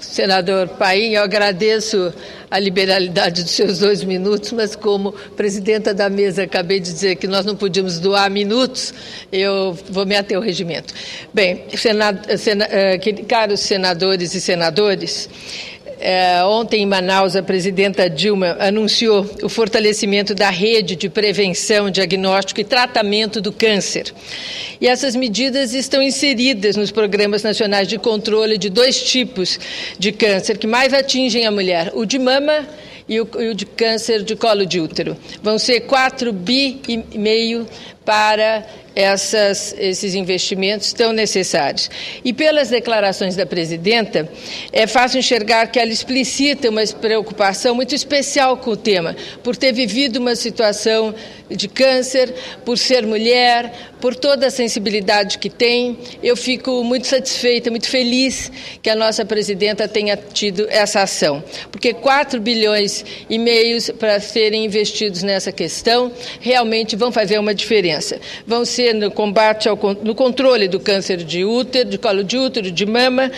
Senador Paim, eu agradeço a liberalidade dos seus dois minutos, mas como presidenta da mesa acabei de dizer que nós não podíamos doar minutos, eu vou me ater ao regimento. Bem, senado, sena, eh, caros senadores e senadores, é, ontem, em Manaus, a presidenta Dilma anunciou o fortalecimento da rede de prevenção, diagnóstico e tratamento do câncer. E essas medidas estão inseridas nos programas nacionais de controle de dois tipos de câncer que mais atingem a mulher: o de mama e o, e o de câncer de colo de útero. Vão ser 4 bi e meio para essas, esses investimentos tão necessários. E pelas declarações da presidenta, é fácil enxergar que ela explicita uma preocupação muito especial com o tema, por ter vivido uma situação de câncer, por ser mulher, por toda a sensibilidade que tem. Eu fico muito satisfeita, muito feliz que a nossa presidenta tenha tido essa ação, porque 4 bilhões e meios para serem investidos nessa questão realmente vão fazer uma diferença. Vão ser no combate ao no controle do câncer de útero, de colo de útero, de mama,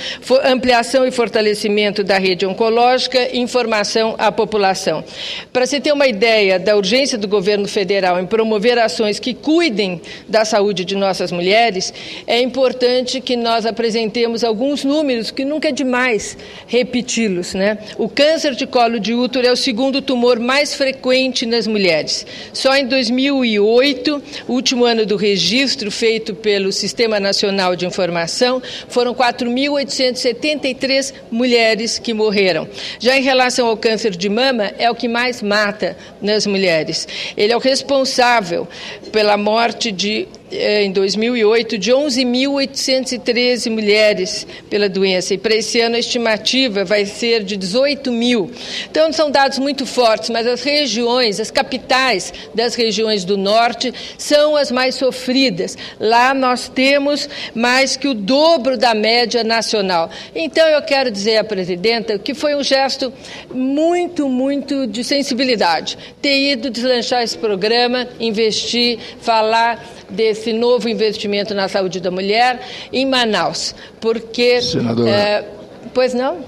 ampliação e fortalecimento da rede oncológica informação à população. Para se ter uma ideia da urgência do governo federal em promover ações que cuidem da saúde de nossas mulheres, é importante que nós apresentemos alguns números que nunca é demais repeti-los, né? O câncer de colo de útero é o segundo tumor mais frequente nas mulheres. Só em 2008, último ano do registro feito pelo Sistema Nacional de Informação, foram 4.873 mulheres que morreram. Já em relação ao câncer de mama, é o que mais mata nas mulheres. Ele é o responsável pela morte de em 2008 de 11.813 mulheres pela doença e para esse ano a estimativa vai ser de 18 mil. Então são dados muito fortes, mas as regiões, as capitais das regiões do norte são as mais sofridas. Lá nós temos mais que o dobro da média nacional. Então eu quero dizer à presidenta que foi um gesto muito, muito de sensibilidade ter ido deslanchar esse programa, investir, falar desse novo investimento na saúde da mulher em Manaus, porque... Senadora... É, pois não?